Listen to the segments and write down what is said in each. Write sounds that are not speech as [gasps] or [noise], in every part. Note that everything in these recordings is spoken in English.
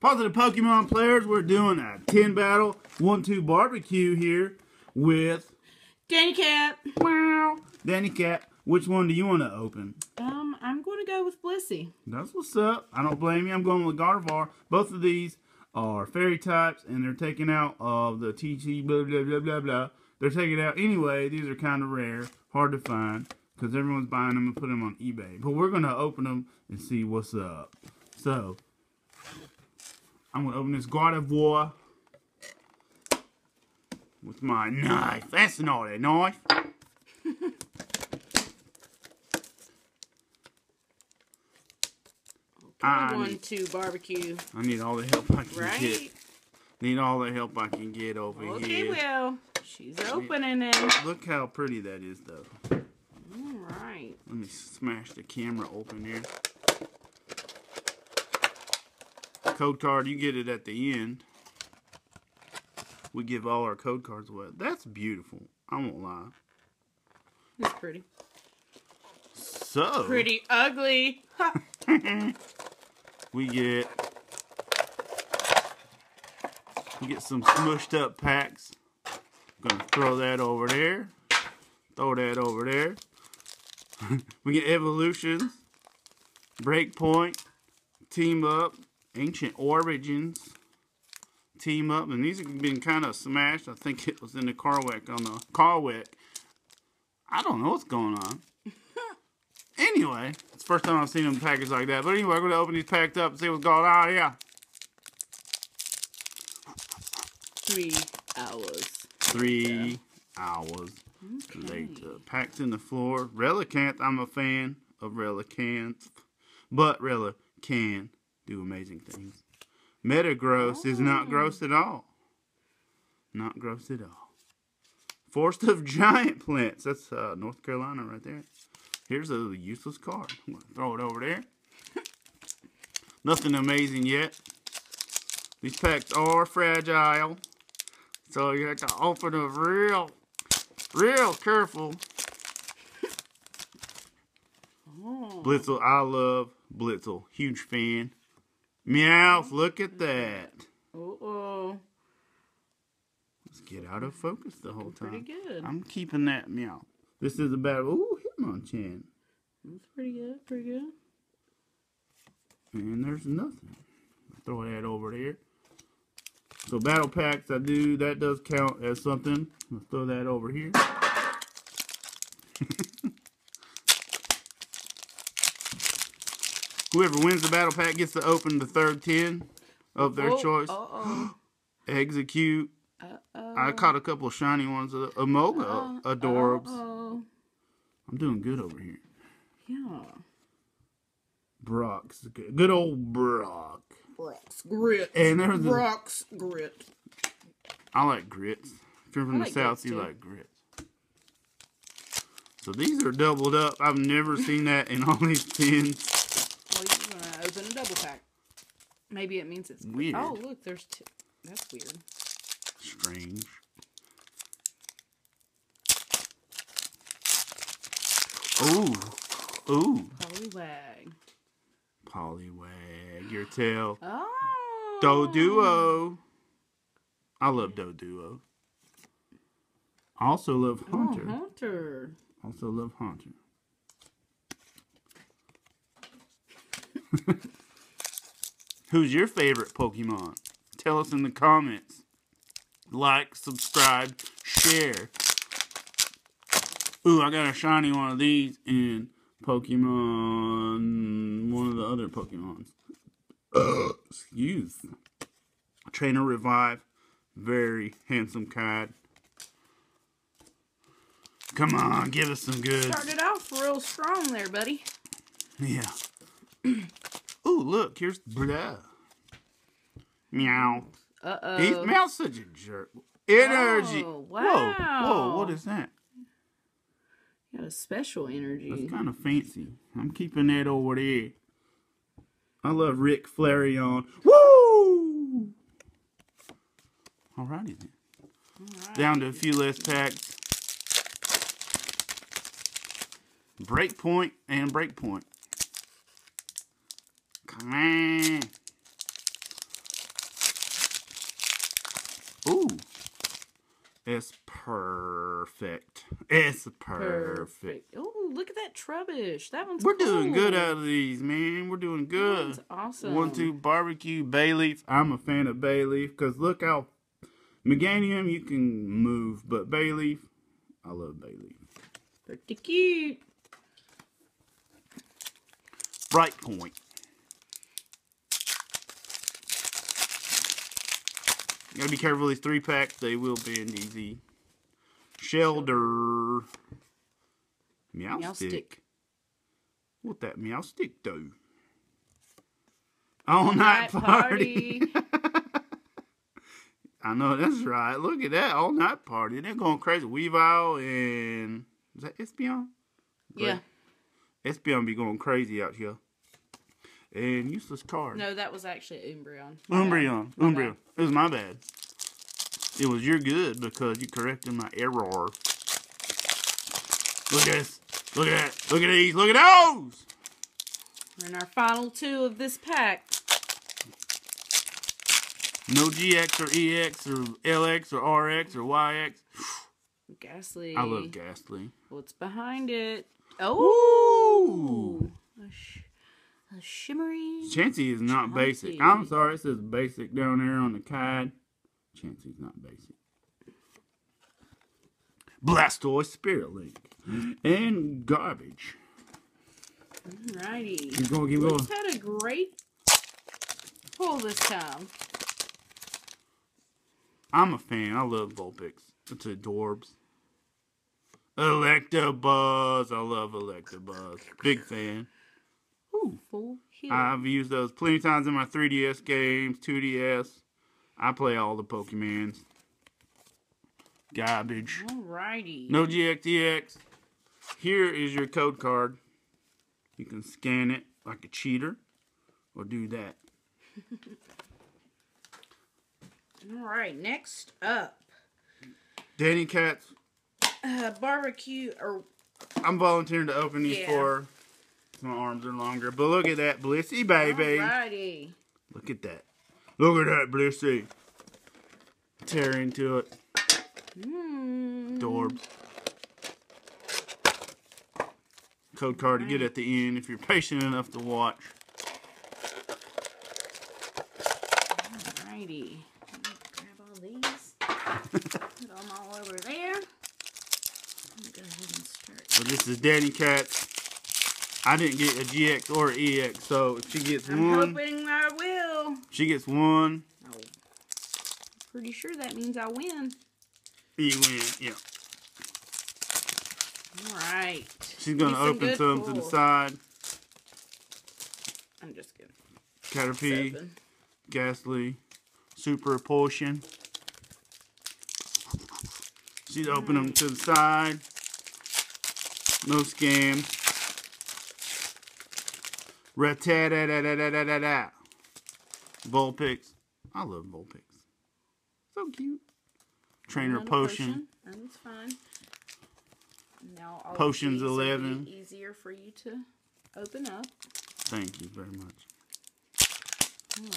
Positive Pokemon players, we're doing a 10 battle 1 2 barbecue here with DaniCat. wow, DaniCat. Which one do you want to open? Um, I'm going to go with Blissey. That's what's up. I don't blame you. I'm going with Gardevoir. Both of these are fairy types, and they're taken out of the TC blah blah blah blah blah. They're taken out anyway. These are kind of rare, hard to find, because everyone's buying them and putting them on eBay. But we're gonna open them and see what's up. So I'm gonna open this Gardevoir with my knife. That's not a knife. [laughs] I One, need, two, barbecue. I need all the help I can Right? get. Need all the help I can get over Okay, here. Will. She's opening it. Look how pretty that is, though. All right. Let me smash the camera open here. Code card, you get it at the end. We give all our code cards away. That's beautiful. I won't lie. It's pretty. So Pretty ugly. [laughs] We get we get some smushed up packs. Gonna throw that over there. Throw that over there. [laughs] we get evolutions, breakpoint, team up, ancient origins, team up, and these have been kind of smashed. I think it was in the car wreck on the car wreck. I don't know what's going on. [laughs] Anyway, it's the first time I've seen them packaged like that. But anyway, I'm going to open these packed up and see what's going on Yeah. Three hours. Three hours later. Packed in the floor. Relicanth, I'm a fan of Relicanth. But Rella can do amazing things. Metagross is not gross at all. Not gross at all. Forest of Giant Plants. That's uh, North Carolina right there. Here's a useless card. I'm going to throw it over there. [laughs] Nothing amazing yet. These packs are fragile. So you have to open them real, real careful. [laughs] Oh. Blitzle, I love Blitzle. Huge fan. Meowth, look at that. Uh-oh. Let's get out of focus the whole Pretty time. good. I'm keeping that meow. This is a battle. Ooh, Hitmonchan. That's pretty good. Pretty good. And there's nothing. Throw that over there. So battle packs, I do, that does count as something. Let's throw that over here. Whoever wins the battle pack gets to open the third 10 of their Oh, choice. Uh-oh. [gasps] Execute. Uh-oh. I caught a couple of shiny ones. Uh, Amoga. Uh, Adorbs. Uh-oh. I'm doing good over here. Yeah. Brock's good. Good old Brock. Brock's grit. And there's a, Brock's grit. I like grits. If you're from I the like south, you too. like grits. So these are doubled up. I've never seen that in all these tins. You're uh, gonna open a double pack. Maybe it means it's Weird. Oh, look, there's two. That's weird. Strange. Ooh. Ooh. Poliwag. Poliwag. Your tail. Oh. Doduo. I love Doduo. I also love Oh, Hunter. Hunter. Also love Haunter. [laughs] Who's your favorite Pokemon? Tell us in the comments. Like, subscribe, share. Ooh, I got a shiny one of these in Pokemon. One of the other Pokemons. [coughs] Excuse. Trainer Revive. Very handsome card. Come on, give us some good. Started off real strong there, buddy. Yeah. [clears throat] Ooh, look, here's blah. Meow. Uh oh. He's Meow's such a jerk. Energy. Oh, Whoa, whoa, what is that? Got a special energy. That's kind of fancy. I'm keeping that over there. I love Rick Flareon. Woo! Alrighty then. Alright. Down to a few less packs. Breakpoint and breakpoint. Ooh. It's perfect. It's perfect. perfect. Oh, look at that trubbish. That one's We're cool. doing good out of these, man. We're doing good. That's awesome. One, two, barbecue, Bayleef. I'm a fan of Bayleef because look how meganium you can move, but Bayleef, I love Bayleef. Pretty cute. Bright point. Gotta be careful with these three packs, they will bend easy. Shelter. Meow, Meow stick. stick. What that meow stick do? All night Night party. party. [laughs] I know that's right. Look at that all night party. They're going crazy. Weavile and is that Espeon? yeah. Espeon be going crazy out here. And useless card. No, that was actually Umbreon. Umbreon. My Umbreon. It was my bad. It was your good because you corrected my error. Look at this. Look at that. Look at these. Look at those. We're in our final two of this pack. No GX or EX or LX or RX or YX. Gastly. I love Gastly. What's behind it? Oh, Ooh. A, shimmery. Chansey is not basic. I'm sorry, it says basic down there on the card. Chansey's not basic. Blastoise, Spirit Link, and garbage. Alrighty. Keep going, keep going. We've had a great pull this time. I'm a fan. I love Vulpix. It's adorbs. Electabuzz. I love Electabuzz. Big fan. Ooh. Full. I've used those plenty of times in my 3DS games, 2DS. I play all the Pokemons. Garbage. Alrighty. No GXEX. Here is your code card. You can scan it like a cheater or do that. [laughs] Alright, next up. DaniCats, Uh, barbecue or I'm volunteering to open these Yeah. for my arms are longer. But look at that Blissey, baby. Alrighty. Look at that. Look at that Blissey. Tear into it. Mm. Dorbs. Code card to get at the end if you're patient enough to watch. Alrighty. Grab all these. Put them all over there. Go ahead and start. So this is DaniCats. I didn't get a GX or EX, so if she gets I'm one, hoping I will. she gets one, Oh. Pretty sure that means I win. you win. Yeah. Alright. She's gonna open some to the side. I'm just kidding. Caterpie, Seven. Gastly, Super Potion. She's opening them mm-hmm. to the side. No scams. Vulpix. I love Vulpix. So cute. Trainer Another Potion. That's fine. Now all Potions these 11. Easier for you to open up. Thank you very much.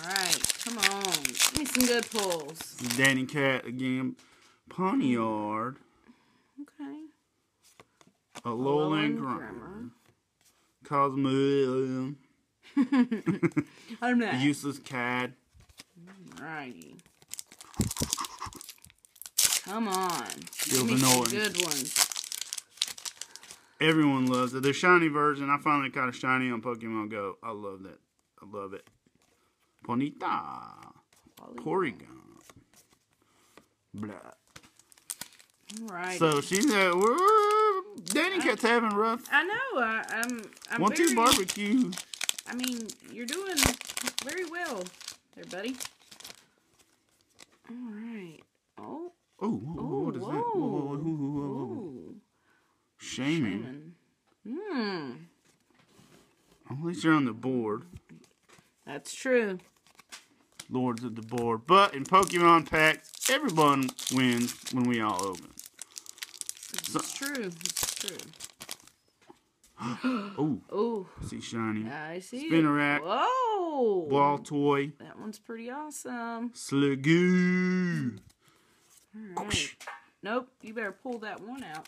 Alright, come on. Give me some good pulls. DaniCat again. Ponyard. Mm-hmm. Okay. A Lowland Alolan Grimer. Cosmo. I'm not. [laughs] Useless Cad. Alrighty. Come on. Still Give me some good ones. Everyone loves it. The shiny version. I finally got a shiny on Pokemon Go. I love that. I love it. Ponyta. Porygon. Blah. Alright. So she's we're, DaniCat's having rough. I know. I, I'm. I'm One two barbecue. I mean, you're doing very well, there, buddy. All right. Oh. Oh, whoa, what is that? Whoa, whoa, whoa, whoa, whoa, whoa. Ooh. Shaming. Hmm. At least you're on the board. That's true. Lords of the board. But in Pokemon packs, everyone wins when we all open. It's true. It's true. [gasps] Oh, Oh, see shiny. I see. Spinarak. It. Whoa. Baltoy. That one's pretty awesome. Sliggoo. All right. Nope. You better pull that one out.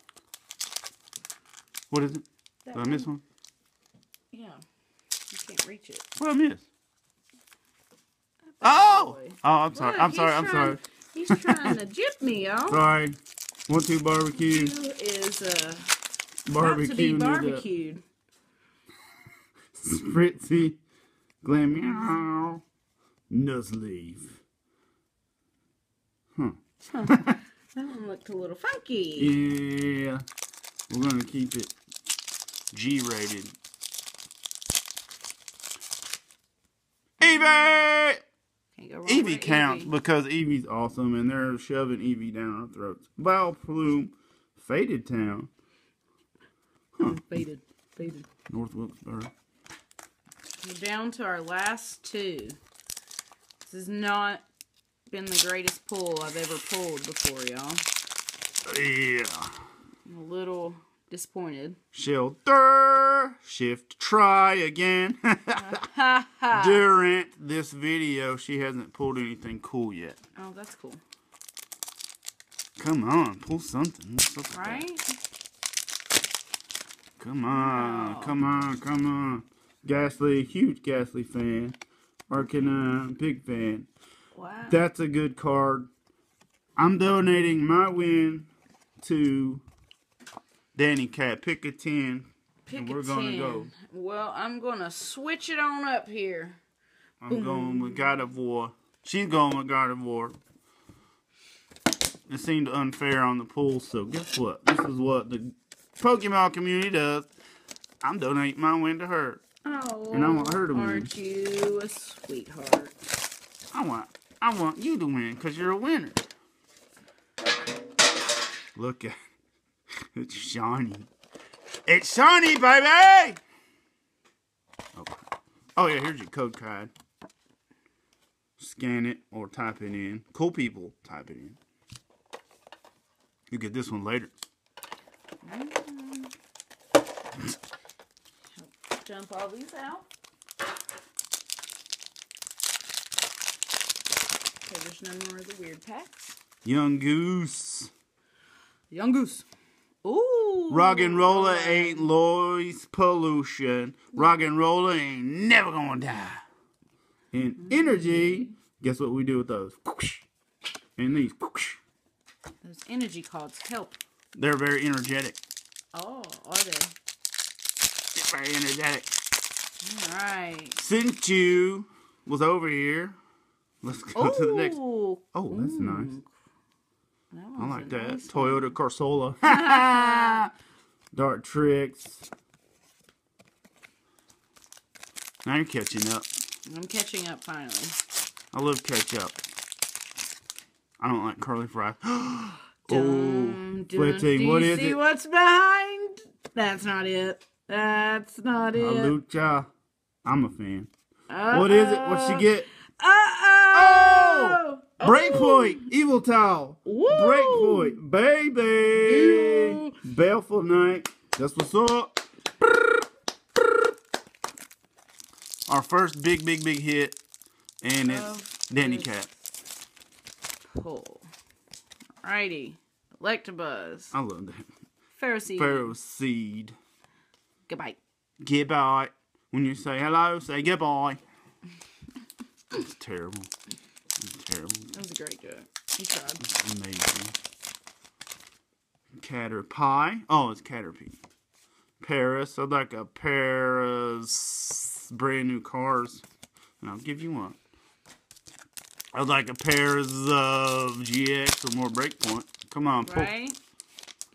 What is it? That Did I miss one? Yeah. You can't reach it. What I miss? Oh! boy. Oh, I'm sorry. Look, I'm sorry. I'm sorry. He's trying to [laughs] jip me, y'all. Sorry. One two barbecue. Who is uh Barbecue. about to be barbecued? Spritzee. Glam meow. Nuzleaf. Huh. [laughs] That one looked a little funky. Yeah. We're gonna keep it G rated. Eevee! Can't go wrong Eevee counts Eevee. because Eevee's awesome and they're shoving Eevee down our throats. Val Plume, Faded Town, Oh, faded, faded. North Wilkesboro. We're down to our last two. This has not been the greatest pull I've ever pulled before, y'all. Yeah. I'm a little disappointed. Shelter. Shift try again. [laughs] During this video, she hasn't pulled anything cool yet. Oh, that's cool. Come on, pull something. With that? Come on, Wow. come on, come on. Gastly, huge Gastly fan. Arcana, uh, big fan. Wow. That's a good card. I'm donating my win to DaniCat. Pick a 10. Pick and we're gonna 10. go. Well, I'm gonna switch it on up here. I'm going with Gardevoir. She's going with Gardevoir. It seemed unfair on the pool, so guess what? This is what the Pokemon community does. I'm donating my win to her. Oh, And I want her to win. Aren't you a sweetheart? I want I want you to win because you're a winner. Look at [laughs] it's shiny. It's shiny, baby! Oh, okay. Oh yeah, here's your code card. Scan it or type it in. Cool people type it in. You get this one later. Jump all these out. Okay, there's no more of the weird packs. Yungoos. Young Goose. Ooh. Rock and roller ain't noise pollution. Rock and roller ain't never gonna die. And mm-hmm. energy, guess what we do with those? And these. Those energy cards help. they're very energetic. Oh, are they? Very energetic. All right. Since you was over here, let's go to the next. Oh, that's nice. That I like that. nice. Toyota Corsola. [laughs] [laughs] Dark tricks. Now you're catching up. I'm catching up finally. I love ketchup. I don't like curly fries. [gasps] oh, Dun, dun. Do What you is see it? what's behind? That's not it. That's not it. lucha. I'm a fan. Uh-oh. What is it? What she get? Uh-oh. Oh! Breakpoint. Evil towel. Woo. Breakpoint. Baby. Baleful night. That's what's up. Our first big, big, big hit. And it's Of DaniCat. Pull. Alrighty. Electabuzz. I love that. Pharisee. Pharaoh seed. Goodbye. Goodbye. When you say hello, say goodbye. It's terrible. It's terrible. That was a great joke. You tried. Amazing. Caterpie. Oh, it's Caterpie. Paris. I'd like a pair of Paris brand new cars. And I'll give you one. I'd like a pair of GX or more breakpoint. Come on, pull.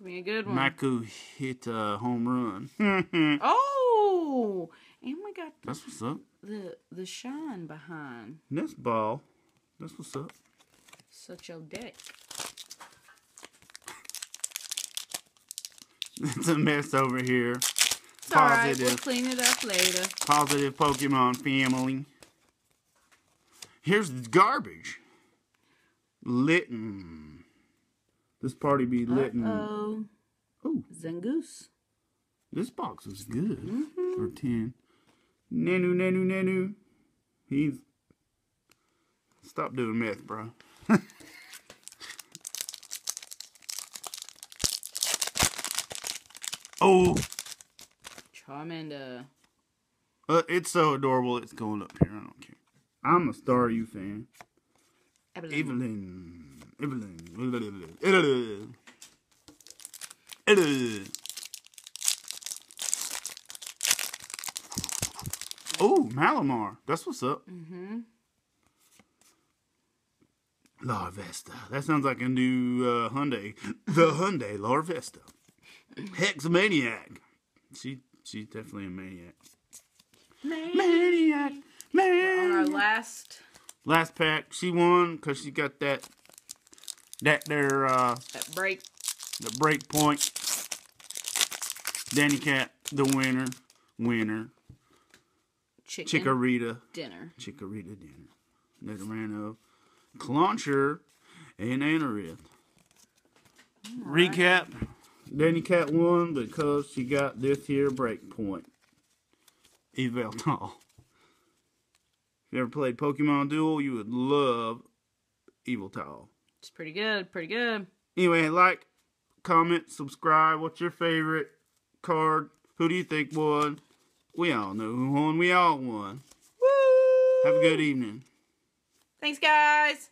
Give me a good one. Maku hit a home run. [laughs] Oh! And we got That's what's up. the the shine behind. This ball. That's what's up. Such a deck. [laughs] It's a mess over here. It's alright. We'll clean it up later. Positive Pokemon family. Here's the garbage. Litten. This party be lit litten. Oh. Ooh, Zangoose. this box is good for 10. Nanu, nanu, nanu. He's. Stop doing meth, bro. [laughs] Oh, Charmander. uh, it's so adorable. It's going up here. I don't care. I'm a Star You fan. Evelyn. Evelyn. Oh, Malamar. That's what's up. Mm-hmm. La Vesta. That sounds like a new uh, Hyundai. The Hyundai La Vesta. Hexamaniac. She she's definitely a maniac. Maniac. Maniac. On our Maniac. last Last pack, she won because she got that that there uh that break. the break point. DaniCat, the winner. Winner. Chicken Chikorita. dinner. Chikorita dinner. That ran of Clauncher and Anorith. Recap. Danny Cat won because she got this here break point. Yveltal. If you ever played Pokemon Duel, you would love Yveltal. It's pretty good. Pretty good. Anyway, like, comment, subscribe. What's your favorite card? Who do you think won? We all know who won. We all won. Woo! Have a good evening. Thanks, guys.